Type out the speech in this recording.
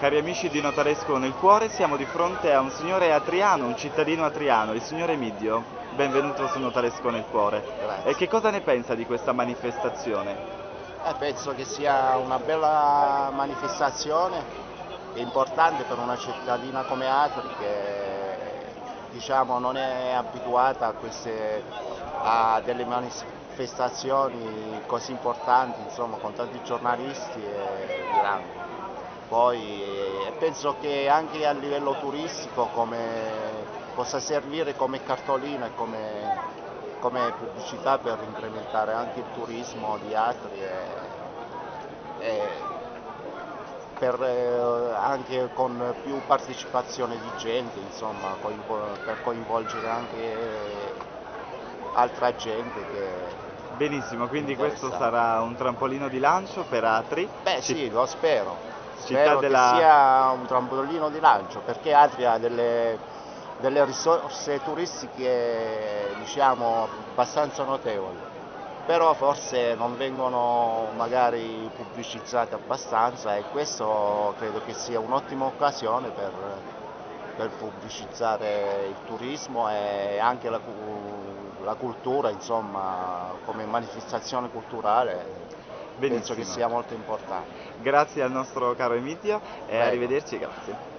Cari amici di Notaresco nel cuore, siamo di fronte a un signore atriano, un cittadino atriano, il signore Midio. Benvenuto su Notaresco nel cuore. Grazie. E che cosa ne pensa di questa manifestazione? Eh, penso che sia una bella manifestazione, importante per una cittadina come Atri che diciamo, non è abituata a, queste, a delle manifestazioni così importanti, insomma, con tanti giornalisti e di rango. Poi penso che anche a livello turistico come, possa servire come cartolina e come, come pubblicità per incrementare anche il turismo di Atri e, e per, eh, anche con più partecipazione di gente, insomma, coinvol- per coinvolgere anche altra gente che... Benissimo, quindi questo sarà un trampolino di lancio per Atri. Beh Ci- sì, lo spero. Città Spero della- che sia un trampolino di lancio perché Atri ha delle, delle risorse turistiche diciamo abbastanza notevoli, però forse non vengono magari pubblicizzate abbastanza e questo credo che sia un'ottima occasione per, per pubblicizzare il turismo e anche la, la cultura, insomma, come manifestazione culturale. Penso che sia molto importante. Grazie al nostro caro Emidio e Prego. arrivederci, grazie.